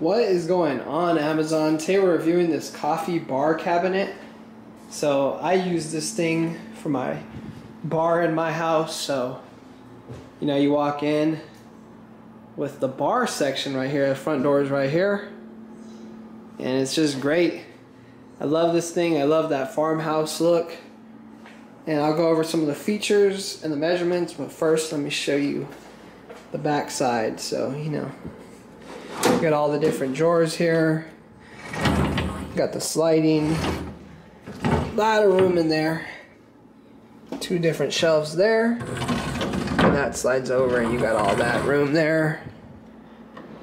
What is going on Amazon? Today we're reviewing this coffee bar cabinet. So I use this thing for my bar in my house. So, you know, you walk in with the bar section right here, the front door is right here. And it's just great. I love this thing. I love that farmhouse look. And I'll go over some of the features and the measurements, but first let me show you the back side. So, you know, Got all the different drawers here. Got the sliding. A lot of room in there. Two different shelves there. And that slides over and you got all that room there.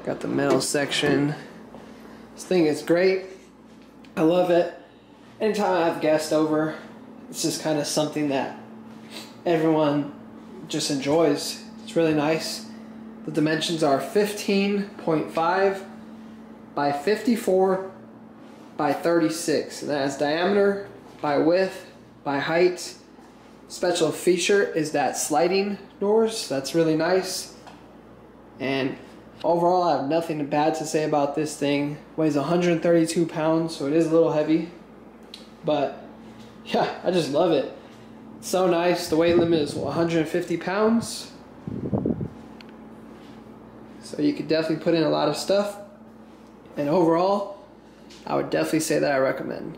Got the middle section. This thing is great. I love it. Anytime I have guests over, it's just kind of something that everyone just enjoys. It's really nice. The dimensions are 15.5 by 54 by 36. And that has diameter by width by height. Special feature is that sliding doors. That's really nice. And overall, I have nothing bad to say about this thing. Weighs 132 pounds, so it is a little heavy. But yeah, I just love it. so nice. The weight limit is 150 pounds. So you could definitely put in a lot of stuff. And overall, I would definitely say that I recommend.